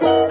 Bloody